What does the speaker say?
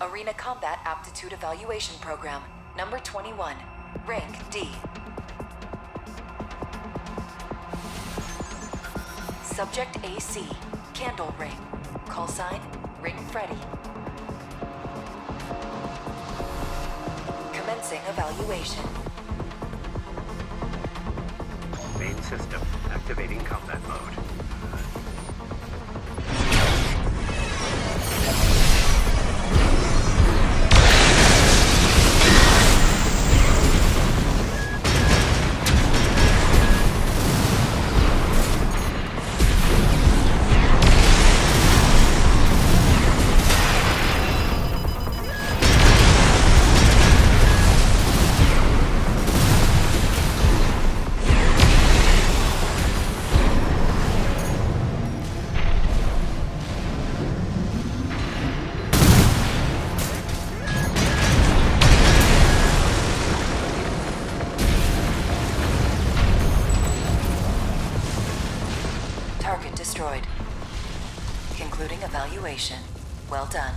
Arena Combat Aptitude Evaluation Program, number 21, rank D. Subject AC, Candle Ring. Call sign, Ring Freddie. Commencing evaluation. Main system activating combat mode. Target destroyed. Concluding evaluation. Well done.